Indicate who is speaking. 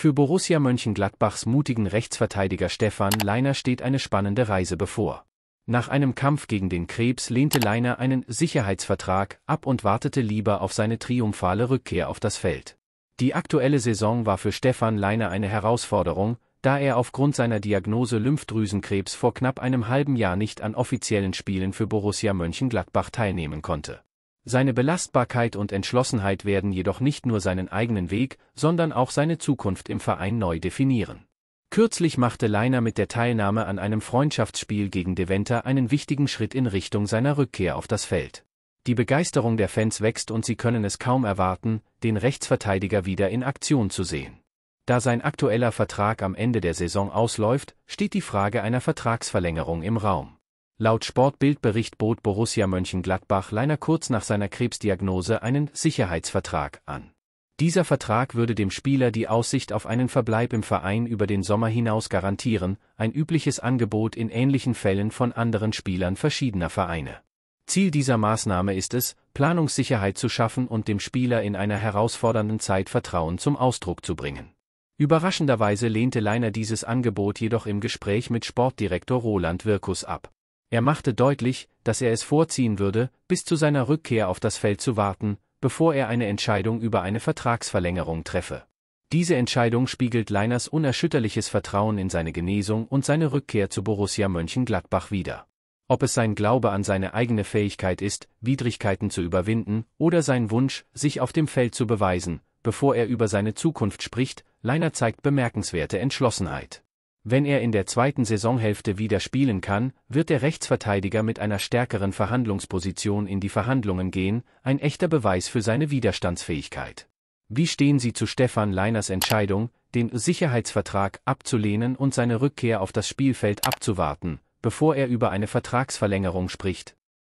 Speaker 1: Für Borussia Mönchengladbachs mutigen Rechtsverteidiger Stefan Leiner steht eine spannende Reise bevor. Nach einem Kampf gegen den Krebs lehnte Leiner einen Sicherheitsvertrag ab und wartete lieber auf seine triumphale Rückkehr auf das Feld. Die aktuelle Saison war für Stefan Leiner eine Herausforderung, da er aufgrund seiner Diagnose Lymphdrüsenkrebs vor knapp einem halben Jahr nicht an offiziellen Spielen für Borussia Mönchengladbach teilnehmen konnte. Seine Belastbarkeit und Entschlossenheit werden jedoch nicht nur seinen eigenen Weg, sondern auch seine Zukunft im Verein neu definieren. Kürzlich machte Leiner mit der Teilnahme an einem Freundschaftsspiel gegen Deventer einen wichtigen Schritt in Richtung seiner Rückkehr auf das Feld. Die Begeisterung der Fans wächst und sie können es kaum erwarten, den Rechtsverteidiger wieder in Aktion zu sehen. Da sein aktueller Vertrag am Ende der Saison ausläuft, steht die Frage einer Vertragsverlängerung im Raum. Laut Sportbildbericht bot Borussia Mönchengladbach Leiner kurz nach seiner Krebsdiagnose einen Sicherheitsvertrag an. Dieser Vertrag würde dem Spieler die Aussicht auf einen Verbleib im Verein über den Sommer hinaus garantieren, ein übliches Angebot in ähnlichen Fällen von anderen Spielern verschiedener Vereine. Ziel dieser Maßnahme ist es, Planungssicherheit zu schaffen und dem Spieler in einer herausfordernden Zeit Vertrauen zum Ausdruck zu bringen. Überraschenderweise lehnte Leiner dieses Angebot jedoch im Gespräch mit Sportdirektor Roland Wirkus ab. Er machte deutlich, dass er es vorziehen würde, bis zu seiner Rückkehr auf das Feld zu warten, bevor er eine Entscheidung über eine Vertragsverlängerung treffe. Diese Entscheidung spiegelt Leiners unerschütterliches Vertrauen in seine Genesung und seine Rückkehr zu Borussia Mönchengladbach wider. Ob es sein Glaube an seine eigene Fähigkeit ist, Widrigkeiten zu überwinden, oder sein Wunsch, sich auf dem Feld zu beweisen, bevor er über seine Zukunft spricht, Leiner zeigt bemerkenswerte Entschlossenheit. Wenn er in der zweiten Saisonhälfte wieder spielen kann, wird der Rechtsverteidiger mit einer stärkeren Verhandlungsposition in die Verhandlungen gehen, ein echter Beweis für seine Widerstandsfähigkeit. Wie stehen Sie zu Stefan Leiners Entscheidung, den Sicherheitsvertrag abzulehnen und seine Rückkehr auf das Spielfeld abzuwarten, bevor er über eine Vertragsverlängerung spricht.